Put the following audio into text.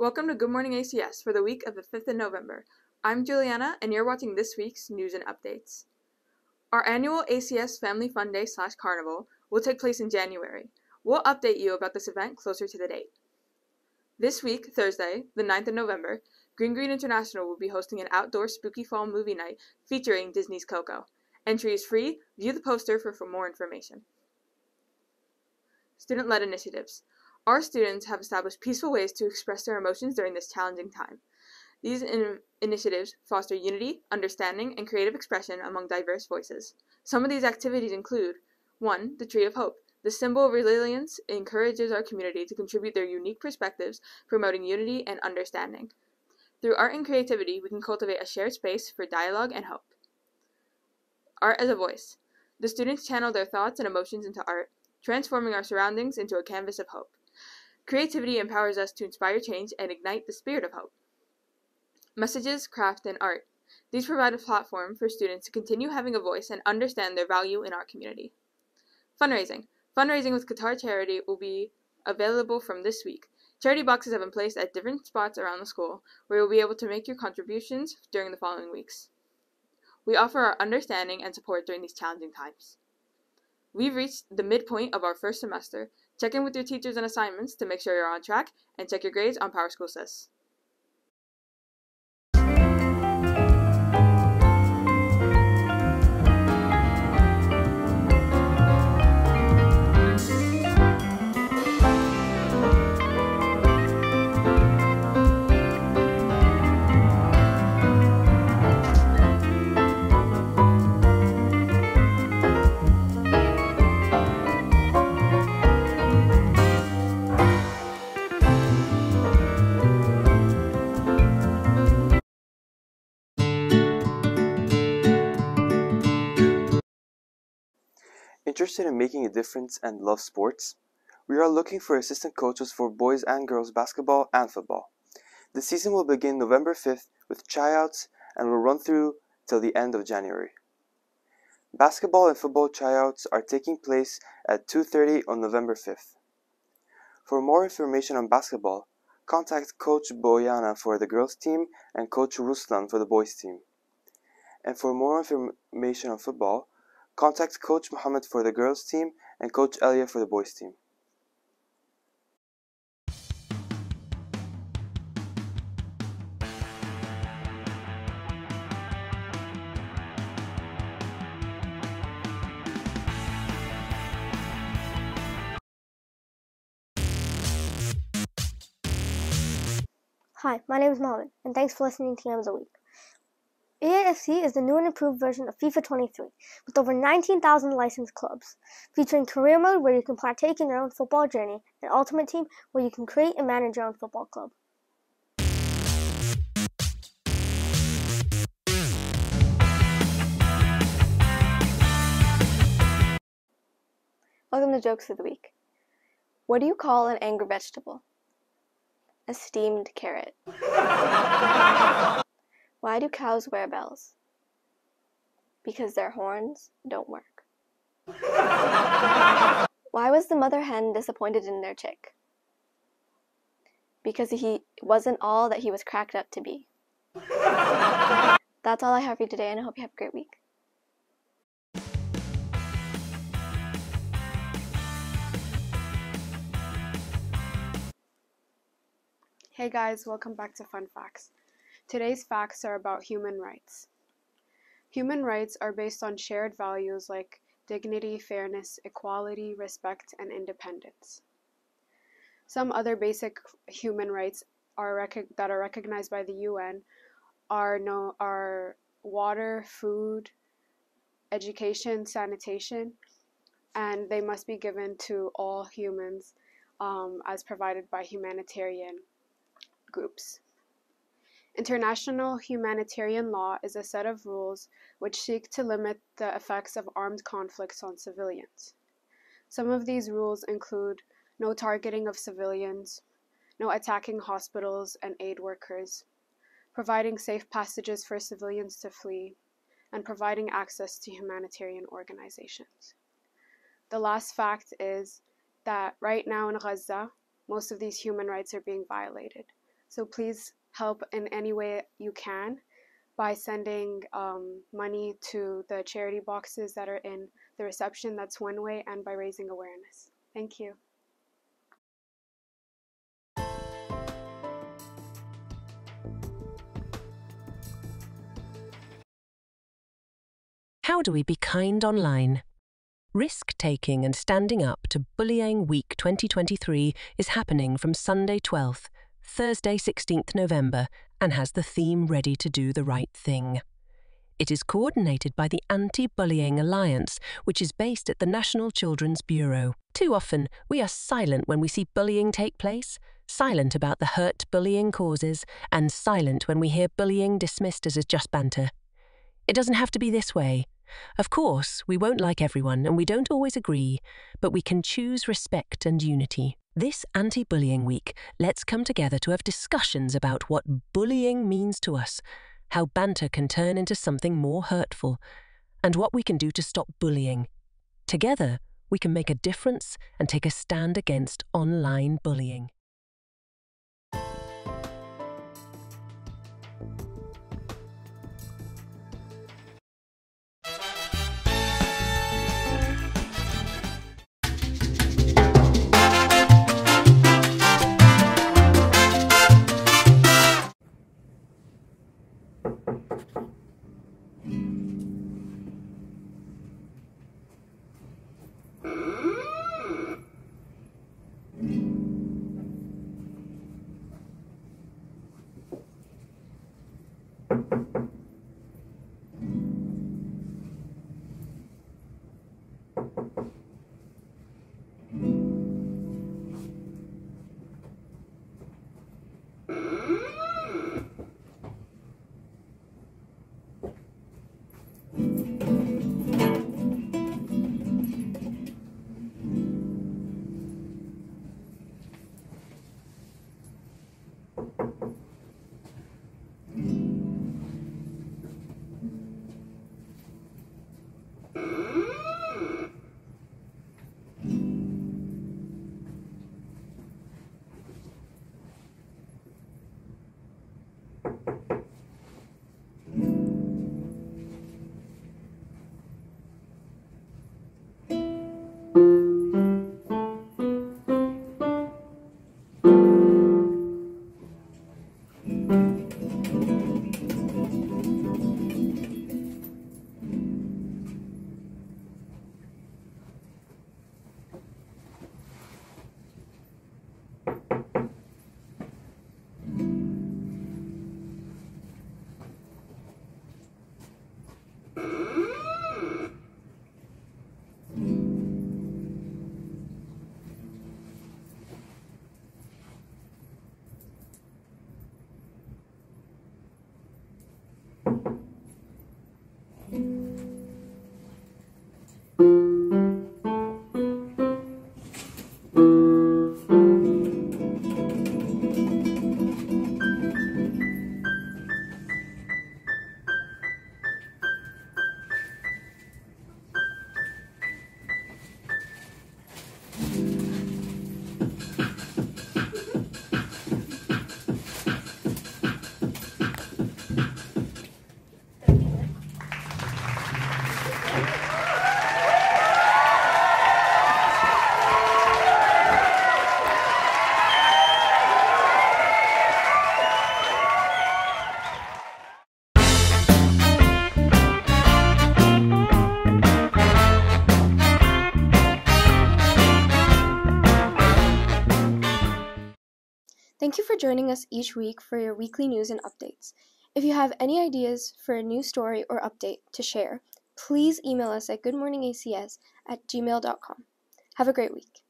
Welcome to Good Morning ACS for the week of the 5th of November. I'm Juliana, and you're watching this week's news and updates. Our annual ACS Family Fun Day slash Carnival will take place in January. We'll update you about this event closer to the date. This week, Thursday, the 9th of November, Green Green International will be hosting an outdoor spooky fall movie night featuring Disney's Coco. Entry is free. View the poster for, for more information. Student led initiatives. Our students have established peaceful ways to express their emotions during this challenging time. These in- initiatives foster unity, understanding, and creative expression among diverse voices. Some of these activities include 1. The Tree of Hope. The symbol of resilience encourages our community to contribute their unique perspectives, promoting unity and understanding. Through art and creativity, we can cultivate a shared space for dialogue and hope. Art as a voice. The students channel their thoughts and emotions into art, transforming our surroundings into a canvas of hope. Creativity empowers us to inspire change and ignite the spirit of hope. Messages, craft, and art. These provide a platform for students to continue having a voice and understand their value in our community. Fundraising. Fundraising with Qatar Charity will be available from this week. Charity boxes have been placed at different spots around the school where you'll be able to make your contributions during the following weeks. We offer our understanding and support during these challenging times. We've reached the midpoint of our first semester. Check in with your teachers and assignments to make sure you're on track and check your grades on PowerSchool SIS. Interested in making a difference and love sports? We are looking for assistant coaches for boys and girls basketball and football. The season will begin November 5th with tryouts and will run through till the end of January. Basketball and football tryouts are taking place at 2:30 on November 5th. For more information on basketball, contact Coach Boyana for the girls team and Coach Ruslan for the boys team. And for more information on football, Contact Coach Mohammed for the girls team and Coach Elia for the boys team. Hi, my name is Mohammed, and thanks for listening to Games a Week. EA FC is the new and improved version of FIFA 23, with over 19,000 licensed clubs, featuring career mode where you can partake in your own football journey, and Ultimate Team where you can create and manage your own football club. Welcome to Jokes of the Week. What do you call an angry vegetable? A steamed carrot. Why do cows wear bells? Because their horns don't work. Why was the mother hen disappointed in their chick? Because he wasn't all that he was cracked up to be. That's all I have for you today, and I hope you have a great week. Hey guys, welcome back to Fun Facts. Today's facts are about human rights. Human rights are based on shared values like dignity, fairness, equality, respect, and independence. Some other basic human rights are that are recognized by the UN are no are water, food, education, sanitation, and they must be given to all humans um, as provided by humanitarian groups. International humanitarian law is a set of rules which seek to limit the effects of armed conflicts on civilians. Some of these rules include no targeting of civilians, no attacking hospitals and aid workers, providing safe passages for civilians to flee, and providing access to humanitarian organizations. The last fact is that right now in Gaza, most of these human rights are being violated. So please help in any way you can by sending um, money to the charity boxes that are in the reception. That's one way, and by raising awareness. Thank you. How do we be kind online? Risk taking and standing up to Bullying Week 2023 is happening from Sunday 12th, Thursday 16th November, and has the theme Ready to Do the Right Thing. It is coordinated by the Anti Bullying Alliance, which is based at the National Children's Bureau. Too often, we are silent when we see bullying take place, silent about the hurt bullying causes, and silent when we hear bullying dismissed as just banter. It doesn't have to be this way. Of course, we won't like everyone and we don't always agree, but we can choose respect and unity. This anti bullying week, let's come together to have discussions about what bullying means to us, how banter can turn into something more hurtful, and what we can do to stop bullying. Together, we can make a difference and take a stand against online bullying. Thank you for joining us each week for your weekly news and updates. If you have any ideas for a new story or update to share, please email us at goodmorningacs at gmail.com. Have a great week.